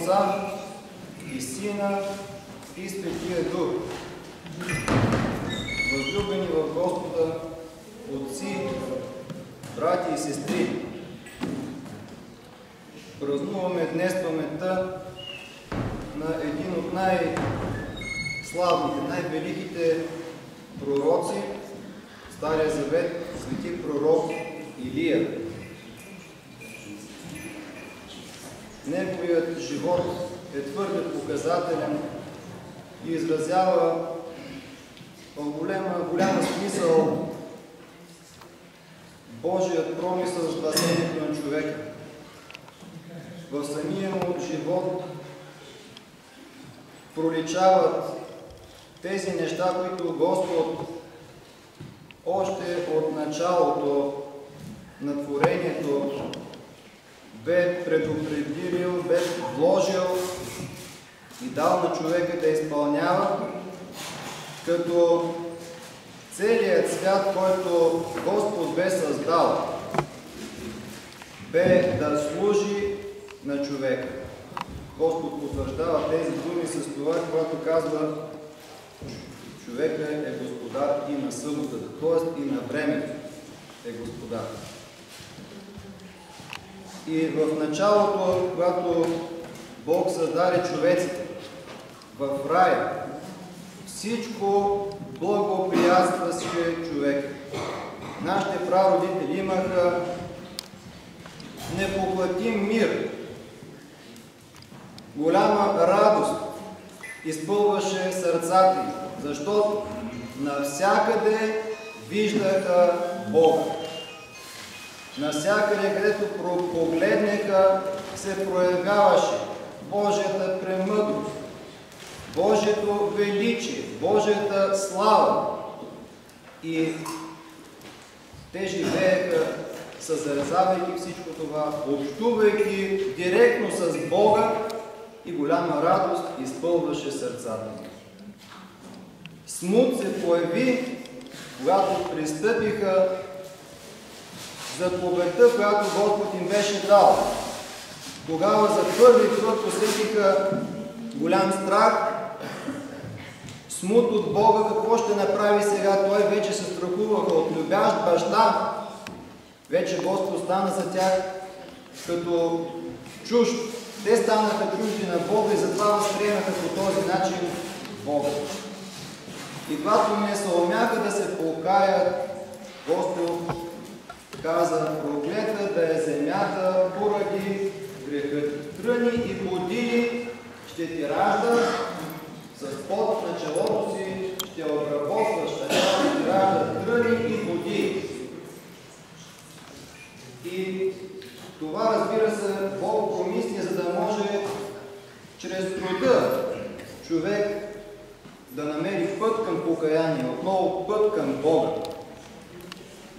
Отца и Сина и Светия Дух. Възлюбени в Господа, отци, брати и сестри, празнуваме днес паметта на един от най-славните, най-великите пророци, Стария Завет, свети пророк Илия. Неговият живот е твърде показателен и изразява в голяма, голяма смисъл Божият промисъл за спасението на човека. В самия му живот проличават тези неща, които Господ още от началото на творението бе предопределил, бе вложил и дал на човека да изпълнява, като целият свят, който Господ бе създал, бе да служи на човека. Господ потвърждава тези думи с това, когато казва човека е господар и на съботата, т.е. и на времето е господар. И в началото, когато Бог създаде човеците в рая, всичко благоприятстваше човек. Нашите прародители имаха непоплатим мир, голяма радост изпълваше сърцата им, защото навсякъде виждаха Бога. Навсякъде, където погледнеха, се проявяваше Божията премъдрост, Божието величие, Божията слава. И те живееха, съзрезавайки всичко това, общувайки директно с Бога и голяма радост изпълваше сърцата им. Смут се появи, когато пристъпиха заповедта, която Господ им беше дал. Тогава за първи път усетиха голям страх, смут от Бога, какво ще направи сега? Той вече се страхуваха от любящ баща. Вече Господ стана за тях като чужд. Те станаха чужди на Бога и затова възприемаха по този начин Бога. И когато не се умяха да се покаят, Господ каза, проклета да е земята поради греха ти. Тръни и години ще ти ражда, с пот на челото си ще обработваш, ще ти ражда тръни и води. И това, разбира се, Бог помисли, за да може чрез труда човек да намери път към покаяние, отново път към Бога.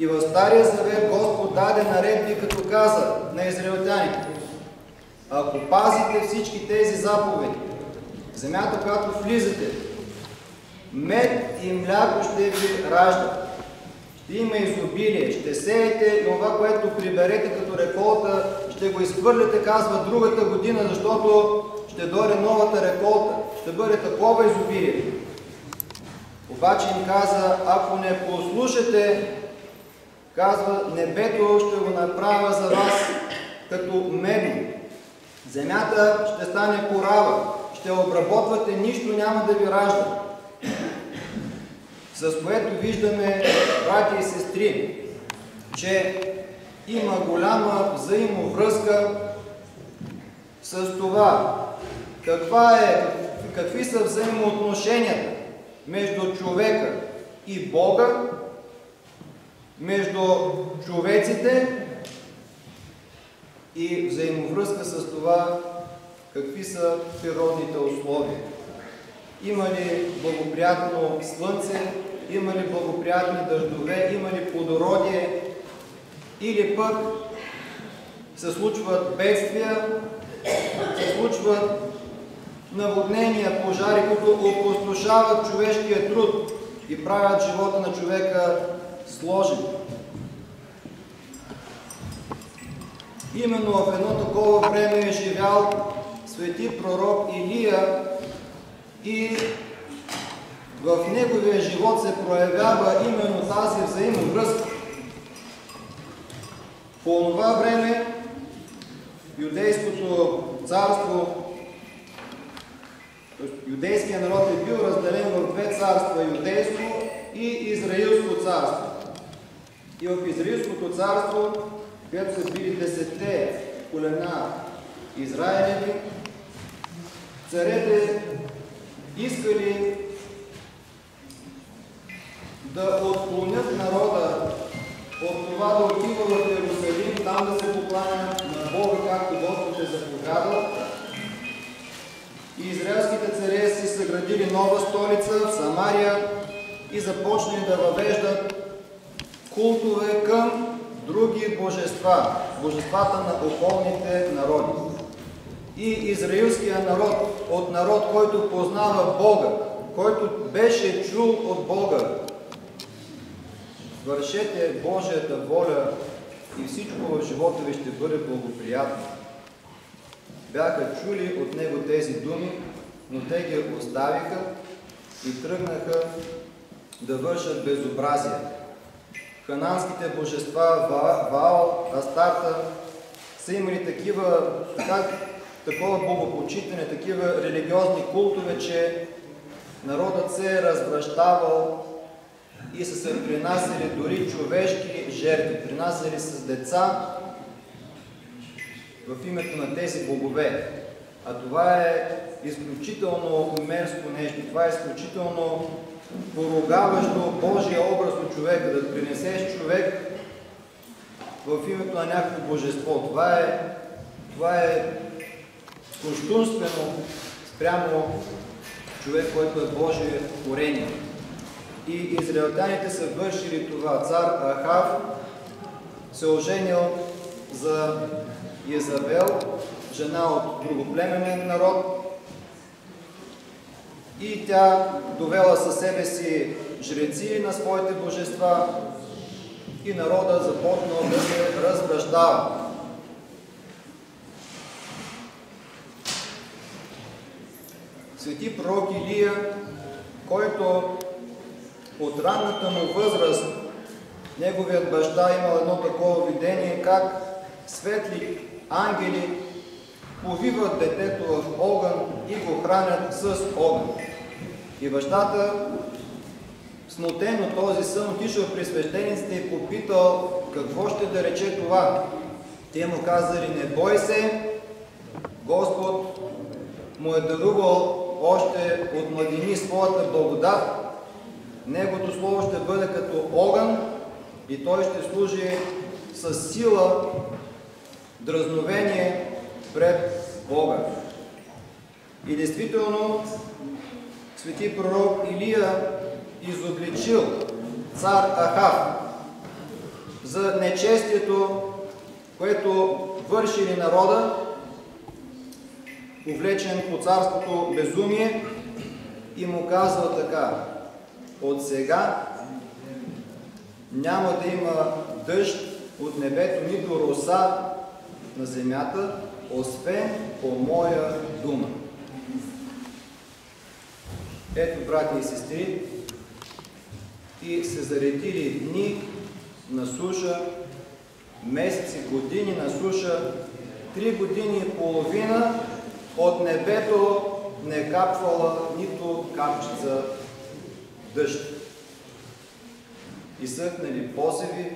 И в Стария Завет Господ даде наредби, като каза на израелтяните, ако пазите всички тези заповеди, земята, която влизате, мед и мляко ще ви ражда. Ще има изобилие, ще сеете и това, което приберете като реколта, ще го изхвърляте, казва другата година, защото ще дойде новата реколта. Ще бъде такова изобилие. Обаче им каза, ако не послушате, казва, небето ще го направя за вас като медно. Земята ще стане порава, ще обработвате, нищо няма да ви ражда. С което виждаме, братя и сестри, че има голяма взаимовръзка с това. Каква е, какви са взаимоотношенията между човека и Бога, между човеците и взаимовръзка с това какви са природните условия. Има ли благоприятно слънце, има ли благоприятни дъждове, има ли плодородие или пък се случват бедствия, се случват наводнения, пожари, които опустошават човешкия труд и правят живота на човека сложен. Именно в едно такова време е живял свети пророк Илия и в неговия живот се проявява именно тази взаимовръзка. По това време юдейското царство, юдейския народ е бил разделен в две царства, юдейско и израилско царство. И в израилското царство, където са били десете колена Израилеви, царете искали да отклонят народа от това да отива в Иерусалим, там да се покланя на Бога, както Господ е заповядал. И израелските царе си съградили нова столица в Самария и започнали да въвеждат култове към други божества, божествата на околните народи. И израилския народ, от народ, който познава Бога, който беше чул от Бога, вършете Божията воля и всичко в живота ви ще бъде благоприятно. Бяха чули от него тези думи, но те ги оставиха и тръгнаха да вършат безобразие. Хананските божества, Ваал, Астарта, са имали такива, как, такова богопочитане, такива религиозни култове, че народът се е развръщавал и са се принасяли дори човешки жертви, принасяли с деца в името на тези богове. А това е изключително мерзко нещо, това е изключително поругаващо Божия образ от човека, да принесеш човек в името на някакво божество. Това е, това е кощунствено спрямо човек, който е Божие творение. И израелтяните са вършили това. Цар Ахав се оженил за Езавел, жена от другоплеменен народ, и тя довела със себе си жреци на своите божества и народа започнал да се развръждава. Свети пророк Илия, който от ранната му възраст неговият баща имал едно такова видение, как светли ангели повиват детето в огън и го хранят с огън. И бащата, смутен от този сън, отишъл при свещениците и попитал какво ще да рече това. Те му казали, не бой се, Господ му е дарувал още от младини своята благодат, Негото Слово ще бъде като огън и той ще служи с сила, дразновение пред Бога. И действително, свети пророк Илия изобличил цар Ахав за нечестието, което вършили народа, увлечен по царското безумие и му казва така от сега няма да има дъжд от небето, нито роса на земята, освен по моя дума. Ето, брати и сестри, и се заредили дни на суша, месеци, години на суша, три години и половина от небето не капвала нито капчица дъжд. Изсъхнали посеви,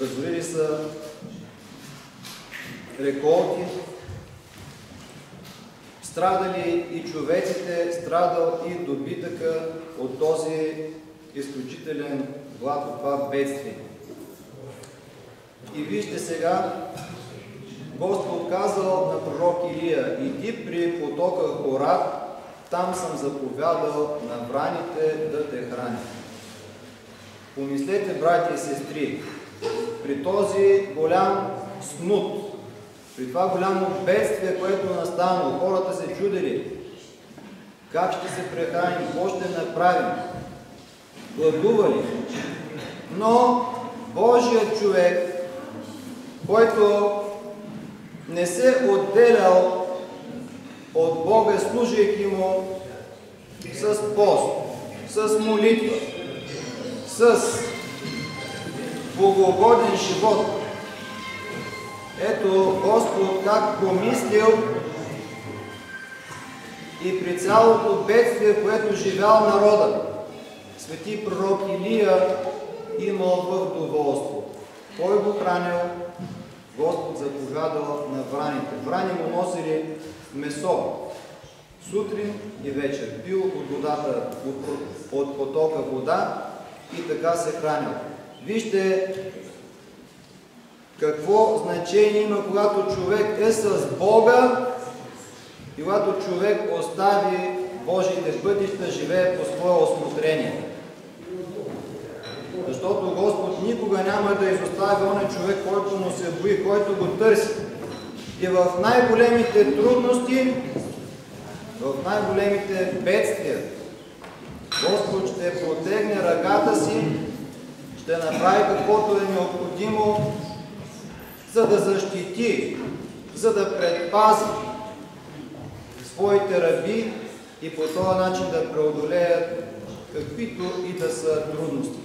разорили са реколти, страдали и човеците, страдал и добитъка от този изключителен глад, от това бедствие. И вижте сега, Господ казал на пророк Илия, иди при потока Хорат, там съм заповядал на враните да те хранят. Помислете, брати и сестри, при този голям смут, при това голямо бедствие, което настанало, хората се чудили как ще се прехраним, какво ще направим. Гладували. Но Божият човек, който не се отделял от Бога, служайки Му с пост, с молитва, с богогоден живот. Ето Господ как помислил и при цялото бедствие, което живял народа, свети пророк Илия имал в доволство. Кой го хранил? Господ заповядал на враните. Врани му носили месо, сутрин и вечер. Пил от водата, от, от потока вода и така се хранил. Вижте какво значение има, когато човек е с Бога и когато човек остави Божите пътища, живее по свое осмотрение. Защото Господ никога няма да изостави оне човек, който му се бои, който го търси. И в най-големите трудности, в най-големите бедствия, Господ ще протегне ръката си, ще направи каквото е необходимо, за да защити, за да предпази своите раби и по този начин да преодолеят каквито и да са трудности.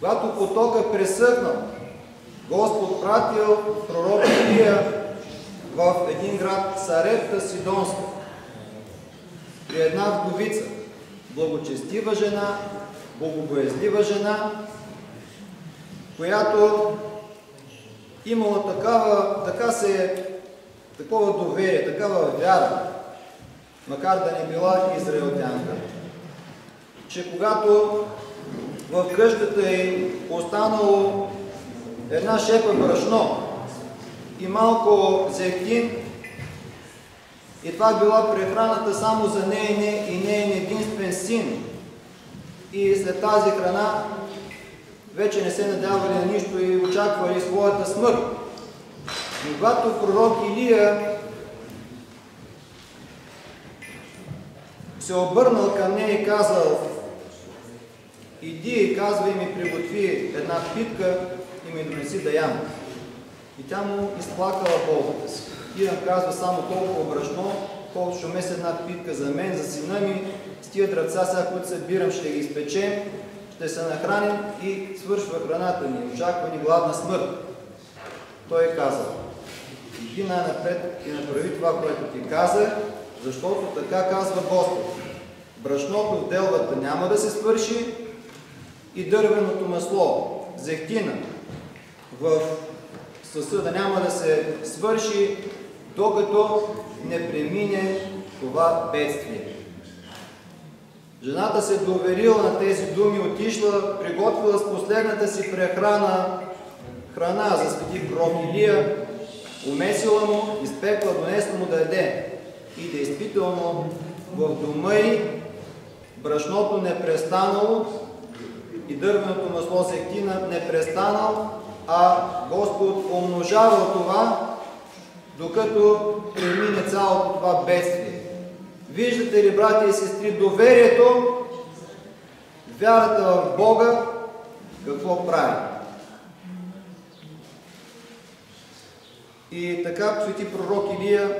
Когато потока пресъхнал, Господ пратил пророк Илия в един град Сарепта Сидонска при една вдовица, благочестива жена, богобоязлива жена, която имала такава, така се, такова доверие, такава вяра, макар да не била израелтянка, че когато в къщата й останало една шепа брашно и малко зехтин, и това била прехраната само за нея и нейн единствен син. И след тази храна вече не се надявали на нищо и очаквали своята смърт. Но когато пророк Илия се обърнал към нея и казал Иди и казва и ми приготви една питка и ми донеси да ям. И тя му изплакала болката си. Идам казва само толкова брашно, колко ще мес една питка за мен, за сина ми, с тия дръца, сега, които събирам, ще ги изпечем, ще се нахраним и свършва храната ни. Очаква ни гладна смърт. Той каза, иди най-напред и направи това, което ти каза, защото така казва Господ. Брашното в делвата няма да се свърши и дървеното масло, зехтина, в съсъда няма да се свърши, докато не премине това бедствие. Жената се доверила на тези думи, отишла, приготвила с последната си прехрана храна за свети пророк Илия, умесила му, изпекла, донесла му да яде и действително в дома й брашното не престанало и дървеното масло сектина не престанал, а Господ умножавал това, докато премине цялото това бедствие. Виждате ли, брати и сестри, доверието, вярата в Бога, какво прави? И така свети пророк Илия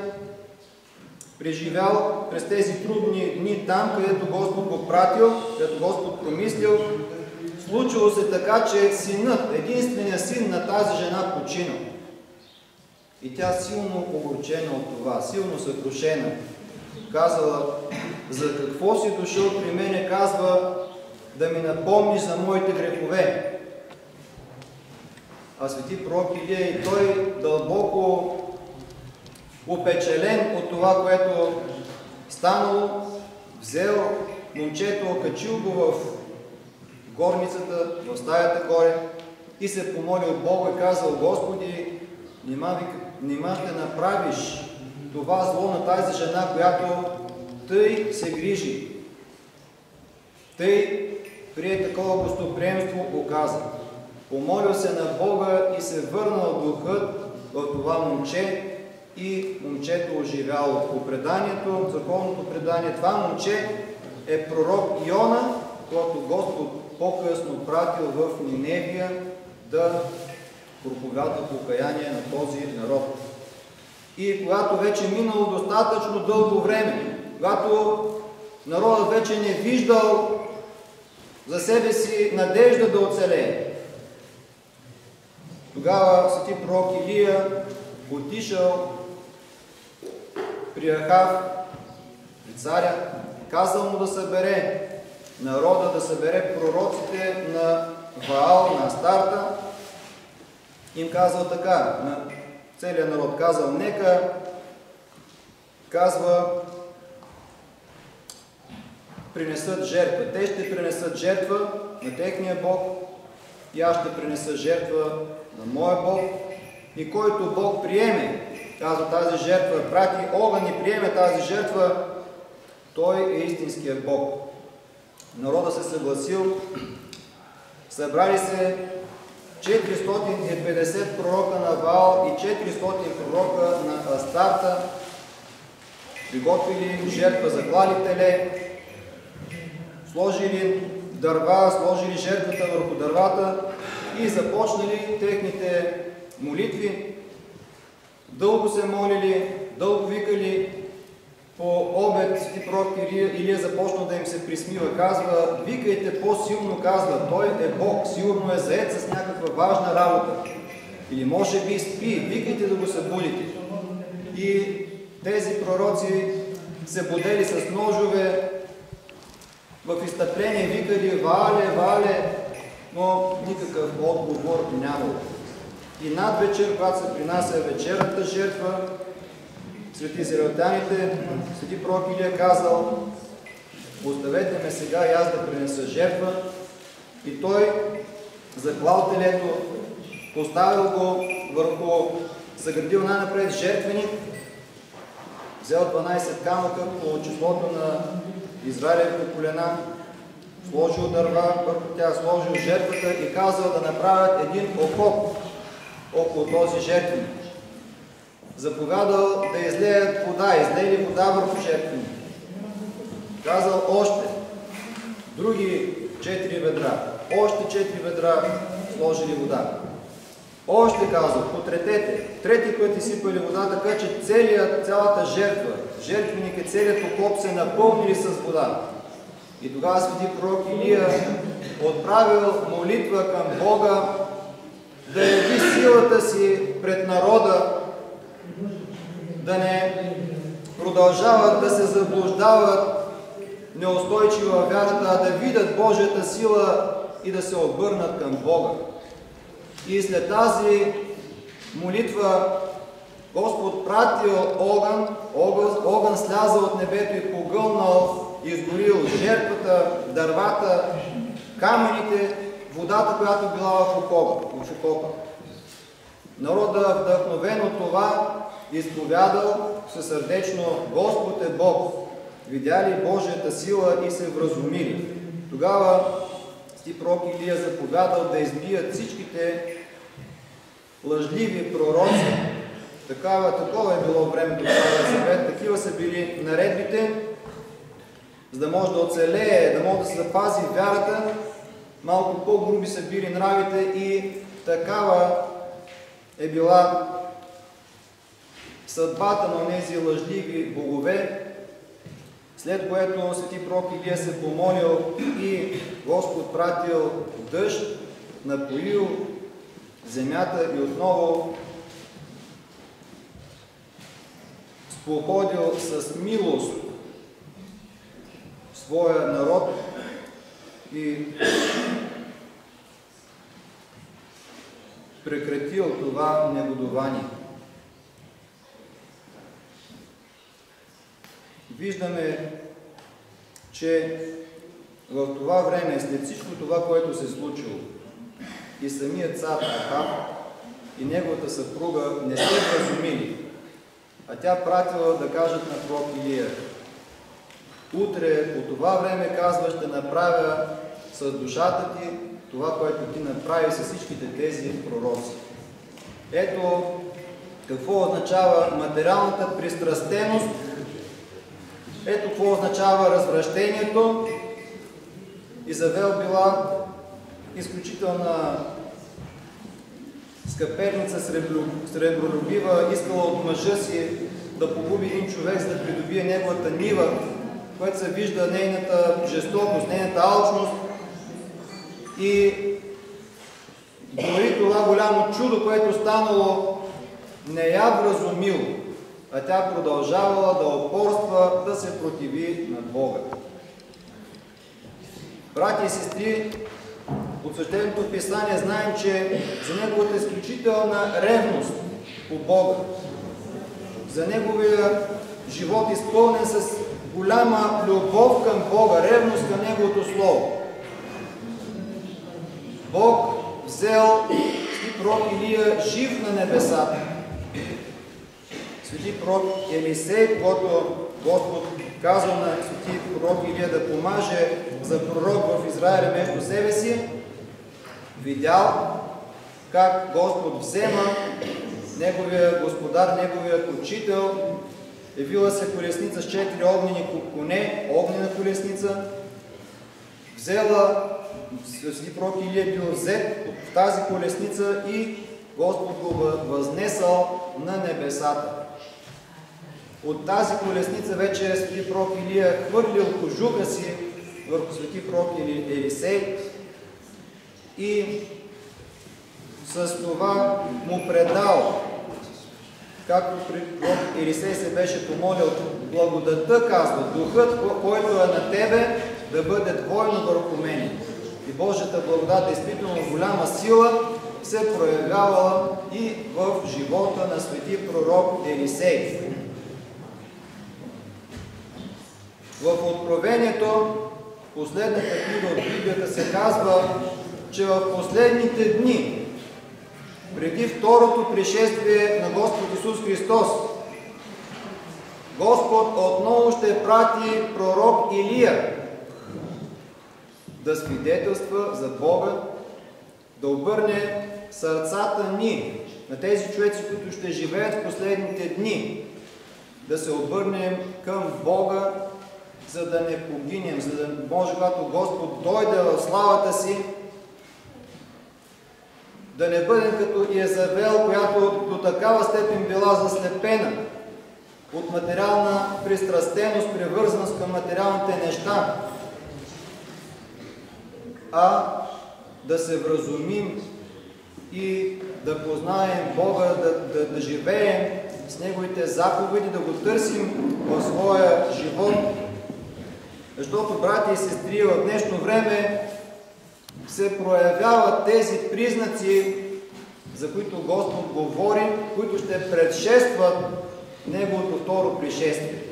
преживял през тези трудни дни там, където Господ го пратил, където Господ промислил. Случило се така, че синът, единственият син на тази жена починал. И тя силно огорчена от това, силно съкрушена. Казала, за какво си дошъл при мене, казва, да ми напомни за моите грехове. А свети пророк и той дълбоко опечелен от това, което станало, взел момчето, окачил го в горницата, в стаята горе и се помолил Бога и казал, Господи, нима ще направиш това зло на тази жена, която тъй се грижи. Тъй прие такова гостоприемство оказа. Помолил се на Бога и се върнал духът в това момче и момчето оживяло. По преданието, законното предание, това момче е пророк Иона, който Господ по-късно пратил в Ниневия да проповядва покаяние на този народ. И когато вече е минало достатъчно дълго време, когато народът вече не виждал за себе си надежда да оцелее. Тогава свети пророк Илия отишъл при Ахав, при царя, казал му да събере народа, да събере пророците на Ваал, на Астарта. Им казал така, на целият народ казал, нека, казва, принесат жертва. Те ще принесат жертва на техния Бог и аз ще принеса жертва на моя Бог. И който Бог приеме, казва тази жертва, прати огън и приеме тази жертва, той е истинският Бог. Народа се съгласил, събрали се 450 пророка на Ваал и 400 пророка на Астарта, приготвили жертва за клали сложили дърва, сложили жертвата върху дървата и започнали техните молитви. Дълго се молили, дълго викали, по обед и пророк Илия, започна да им се присмива. Казва, викайте по-силно, казва, той е Бог, сигурно е заед с някаква важна работа. Или може би спи, викайте да го събудите. И тези пророци се будели с ножове, в изтъпление викали Вале, Вале, но никакъв отговор няма. И над вечер, когато се принася вечерната жертва, сред израелтяните, свети пророк Илия казал, оставете ме сега и аз да принеса жертва. И той заклал телето, поставил го върху, заградил най-напред жертвеник, взел 12 камъка по числото на Израилевите колена, сложил дърва върху тях, сложил жертвата и казал да направят един окоп около този жертвеник заповядал да излеят вода, излели вода върху жертвени. Казал още, други четири ведра, още четири ведра сложили вода. Още казал, потретете, трети пъти сипали вода, така че целият, цялата жертва, жертвеник и целият окоп се напълнили с вода. И тогава свети пророк Илия отправил молитва към Бога да яви силата си пред народа, да не продължават да се заблуждават неустойчива вярата, а да видят Божията сила и да се обърнат към Бога. И след тази молитва Господ пратил огън, огън, огън сляза от небето и погълнал, изгорил жертвата, дървата, камъните, водата, която била в окопа. Народа вдъхновен от това изповядал съсърдечно Господ е Бог, видяли Божията сила и се вразумили. Тогава Сти пророк Илия заповядал да избият всичките лъжливи пророци. Такава, такова е било времето в Стария Завет, такива са били наредбите, за да може да оцелее, да може да се запази вярата, малко по-груби са били нравите и такава е била съдбата на тези лъжливи богове, след което свети пророк Илия се помолил и Господ пратил дъжд, напоил земята и отново споходил с милост своя народ и прекратил това негодование. виждаме, че в това време, след всичко това, което се е случило, и самият цар Ахав и неговата съпруга не се разумили, а тя пратила да кажат на пророк Илия, утре по това време казва, ще направя с душата ти това, което ти направи с всичките тези пророци. Ето какво означава материалната пристрастеност ето какво означава развращението. Изавел била изключителна скъперница сребролюбива искала от мъжа си да погуби един човек, за да придобие неговата нива, което се вижда нейната жестокост, нейната алчност и дори това голямо чудо, което станало, не я вразумил, а тя продължавала да опорства, да се противи на Бога. Брати и сестри, от Свещеното писание знаем, че за неговата изключителна ревност по Бога, за неговия живот изпълнен с голяма любов към Бога, ревност към Неговото Слово. Бог взел Свети пророк Илия жив на небесата. Свети пророк Елисей, когато Господ казал на Свети пророк Илия да помаже за пророк в Израиля между себе си, видял как Господ взема неговия господар, неговия учител, явила се колесница с четири огнени коне, огнена колесница, взела, Свети пророк Илия бил взет в тази колесница и Господ го възнесъл на небесата. От тази колесница вече Свети пророк Илия хвърлил кожуха си върху Свети пророк Елисей и с това му предал, както пророк Елисей се беше помолил, благодата, казва, духът, който е на тебе, да бъде двойно върху мене. И Божията благодат, действително голяма сила, се проявявала и в живота на свети пророк Елисей. В Откровението, последната книга от Библията се казва, че в последните дни, преди второто пришествие на Господ Исус Христос, Господ отново ще прати пророк Илия да свидетелства за Бога, да обърне сърцата ни, на тези човеци, които ще живеят в последните дни, да се обърнем към Бога, за да не погинем, за да може, когато Господ дойде в славата си, да не бъдем като Иезавел, която до такава степен била заслепена от материална пристрастеност, привързаност към материалните неща, а да се вразумим и да познаем Бога, да, да, да живеем с Неговите заповеди, да го търсим в своя живот. Защото, брати и сестри, в днешно време се проявяват тези признаци, за които Господ говори, които ще предшестват Неговото второ пришествие.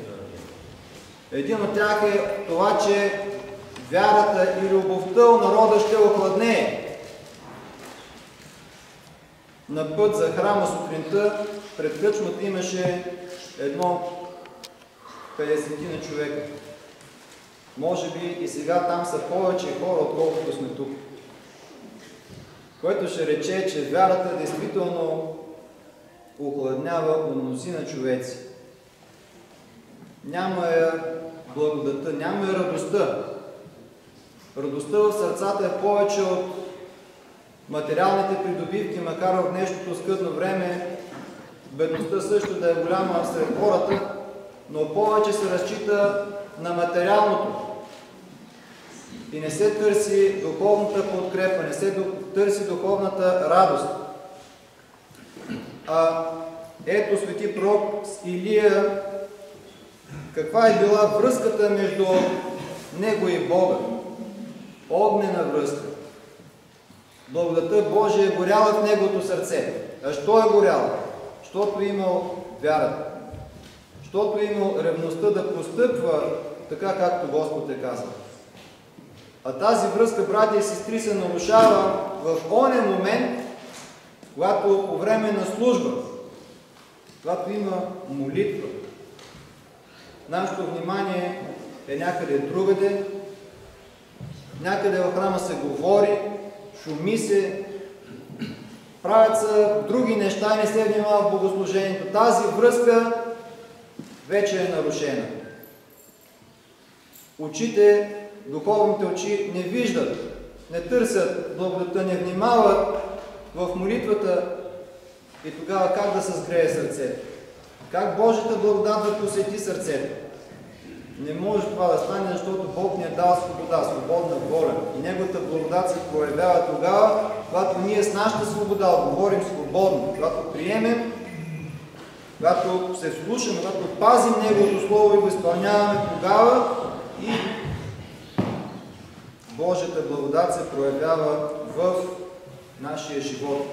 Един от тях е това, че вярата и любовта у народа ще охладнее. На път за храма сутринта пред кръчмата имаше едно 50 на човека. Може би и сега там са повече хора, отколкото сме тук. Което ще рече, че вярата действително охладнява на човеци. Няма я благодата, няма я радостта. Радостта в сърцата е повече от материалните придобивки, макар в днешното скъдно време бедността също да е голяма сред хората, но повече се разчита на материалното. И не се търси духовната подкрепа, не се търси духовната радост. А ето свети пророк с Илия, каква е била връзката между него и Бога? Огнена връзка. Благодата Божия е горяла в неговото сърце. А що е горяла? Щото е имал вярата. Щото е имал ревността да постъпва така, както Господ е казал. А тази връзка, братя и сестри, се нарушава в оня момент, когато по време на служба, когато има молитва, нашето внимание е някъде другаде, някъде в храма се говори, шуми се, правят се други неща и не се внимава в богослужението. Тази връзка вече е нарушена. Очите, духовните очи не виждат, не търсят благодата, не внимават в молитвата И тогава как да се сгрее сърцето? Как Божията благодат да посети сърцето? Не може това да стане, защото Бог ни е дал свобода, свободна воля. И Неговата благодат се проявява тогава, когато ние с нашата свобода говорим свободно, когато приемем, когато се слушаме, когато пазим Неговото Слово и го изпълняваме, тогава и Божията благодат се проявява в нашия живот.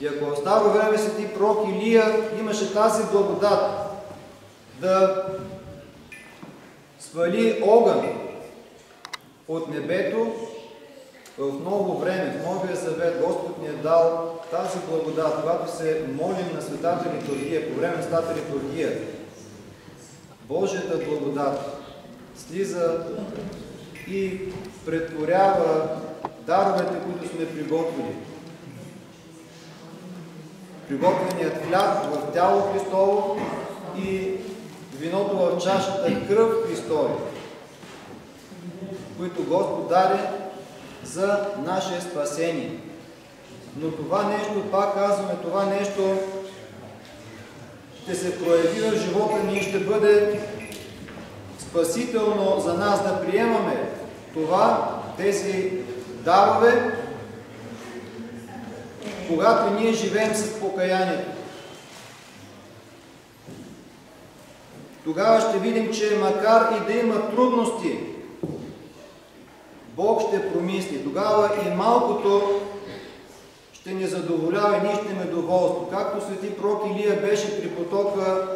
И ако в старо време свети пророк Илия имаше тази благодат да свали огън от небето, в ново време, в новия съвет, Господ ни е дал тази благодат, когато се молим на светата литургия, по време на светата литургия. Божията благодат слиза и претворява даровете, които сме приготвили. Приготвеният хляб в тяло Христово и виното в чашата кръв Христови, които Господ даде за наше спасение. Но това нещо, пак казваме, това нещо ще се прояви в живота ни и ще бъде спасително за нас да приемаме това, тези дарове, когато ние живеем с покаянието. Тогава ще видим, че макар и да има трудности, Бог ще промисли. Тогава и малкото ще ни задоволява и ние ще имаме. Както свети пророк Илия беше при потока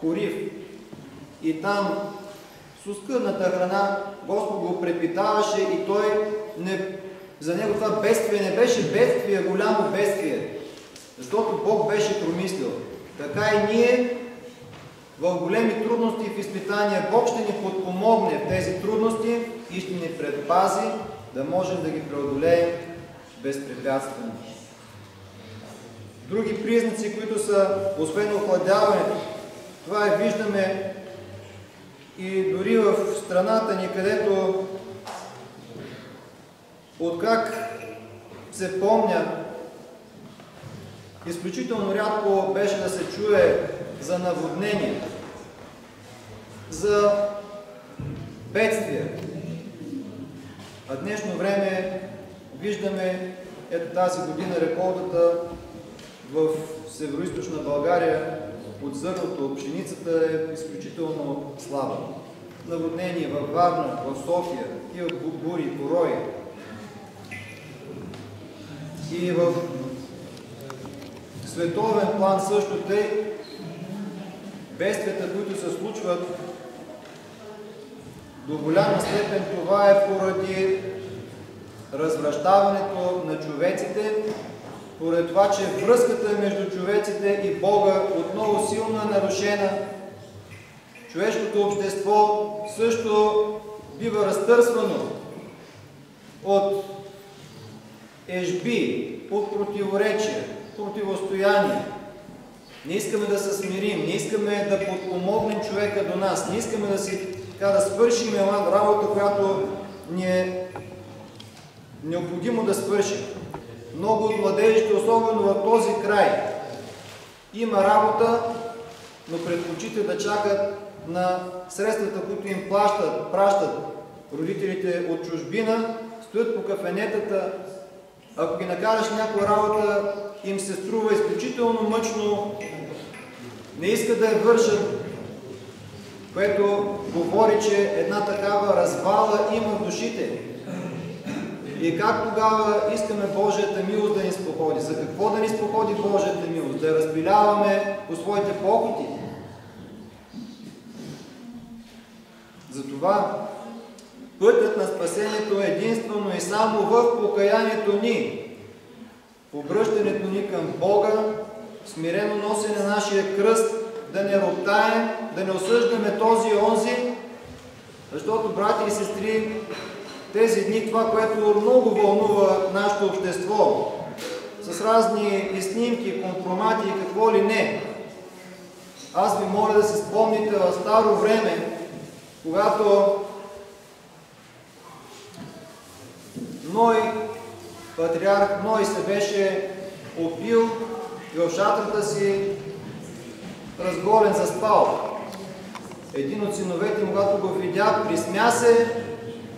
Хорив. И там с оскъдната храна Господ го препитаваше и той не, за него това бедствие не беше бедствие, голямо бедствие, защото Бог беше промислил. Така и ние в големи трудности и в изпитания Бог ще ни подпомогне в тези трудности и ще ни предпази да можем да ги преодолеем безпрепятствено. Други признаци, които са, освен охладяването, това е виждаме и дори в страната ни, където откак се помня, изключително рядко беше да се чуе за наводнение, за бедствия. А днешно време виждаме ето тази година рекордата в Северо-Источна България от зърното, пшеницата е изключително слаба. Наводнение във Варна, в София, в бури, порои. И в световен план също тъй бедствията, които се случват до голяма степен това е поради развръщаването на човеците, поради това, че връзката между човеците и Бога отново силно е нарушена. Човешкото общество също бива разтърсвано от ежби, от противоречия, противостояние. Не искаме да се смирим, не искаме да подпомогнем човека до нас, не искаме да си така да свършим работа, която ни е необходимо да свършим. Много от младежите, особено в този край, има работа, но предпочита да чакат на средствата, които им плащат, пращат родителите от чужбина, стоят по кафенетата. Ако ги накараш някоя работа, им се струва изключително мъчно, не искат да я вършат, което говори, че една такава развала има в душите. И как тогава искаме Божията милост да ни споходи? За какво да ни споходи Божията милост? Да я разпиляваме по своите похоти? Затова пътят на спасението е единствено и само в покаянието ни, обръщането ни към Бога, смирено носене на нашия кръст, да не роптаем, да не осъждаме този и онзи, защото, брати и сестри, тези дни това, което много вълнува нашето общество, с разни снимки, компромати и какво ли не. Аз ви моля да се спомните в старо време, когато Ной, патриарх Ной се беше опил и в шатрата си разголен заспал. Един от синовете, когато го видя, присмя се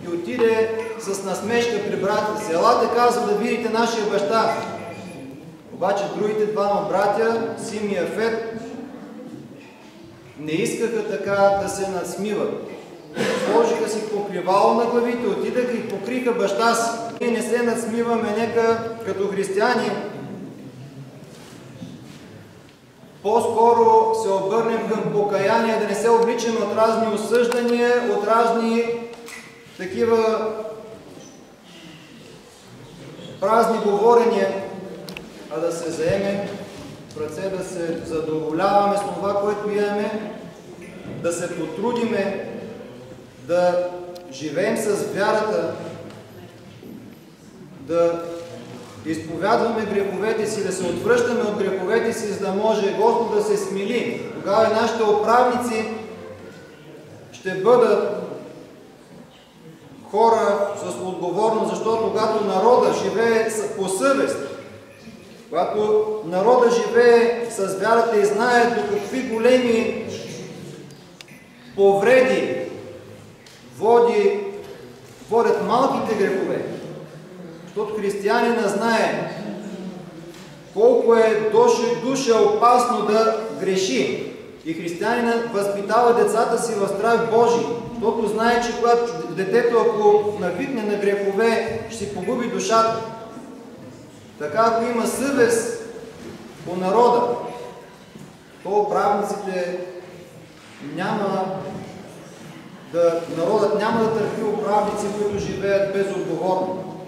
и отиде с насмешка при брата си. Елате казва да видите нашия баща. Обаче другите двама братя, Сим и Афет, не искаха така да се насмиват. Сложиха си покривало на главите, отидаха и покриха баща си. Ние не се надсмиваме, нека като християни по-скоро се обърнем към покаяние, да не се обличаме от разни осъждания, от разни такива празни говорения, а да се заеме в ръце, да се задоволяваме с това, което имаме, да се потрудиме, да живеем с вярата, да изповядваме греховете си, да се отвръщаме от греховете си, за да може Господ да се смили. Тогава и нашите управници ще бъдат хора с отговорност, защото когато народа живее по съвест, когато народа живее с вярата и знае до какви големи повреди води, водят малките грехове, защото християнина знае колко е душа, душа опасно да греши. И християнина възпитава децата си в страх Божий, защото знае, че когато детето, ако навикне на грехове, ще си погуби душата. Така, ако има съвест по народа, то правниците няма да, народът няма да търпи управници, които живеят безотговорно.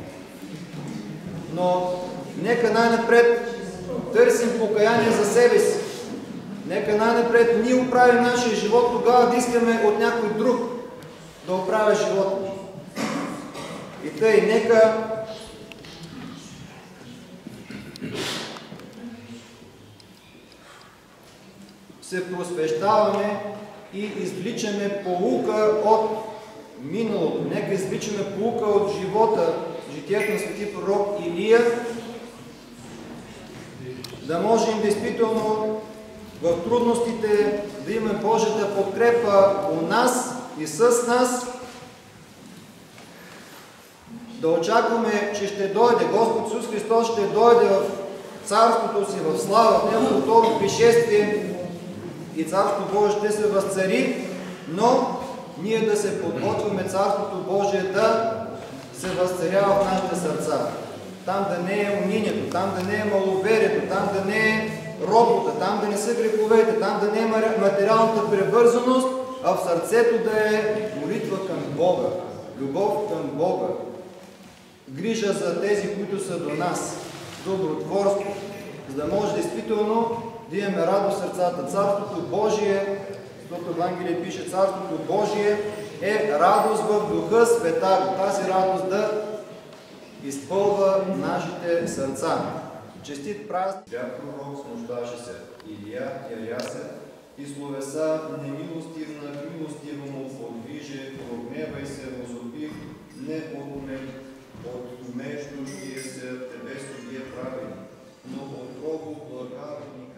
Но нека най-напред търсим покаяние за себе си. Нека най-напред ние оправим нашия живот, тогава да искаме от някой друг да оправя живота. И тъй, нека се просвещаваме и извличаме полука от миналото. Нека извличаме полука от живота, житието на свети пророк Илия, да можем действително в трудностите да имаме Божията подкрепа у нас и с нас, да очакваме, че ще дойде, Господ Исус Христос ще дойде в царството си, в слава, в Неговото второ пришествие и Царството Божие ще се възцари, но ние да се подготвяме Царството Божие да се възцарява в нашите сърца. Там да не е унинието, там да не е маловерието, там да не е робота, там да не са греховете, там да не е материалната превързаност, а в сърцето да е молитва към Бога, любов към Бога, грижа за тези, които са до нас, добротворство, за да може действително да имаме радост сърцата. Царството Божие, защото Евангелие пише, Царството Божие е радост в Духа Света. Тази радост да изпълва нашите сърца. Честит празник! Бях пророк, нуждаше се. Илия, Ярясе и словеса немилостивна, милостиво му подвиже, прогневай се, възопив, не отмен, от между се, тебе студия прави, но от кого благодарни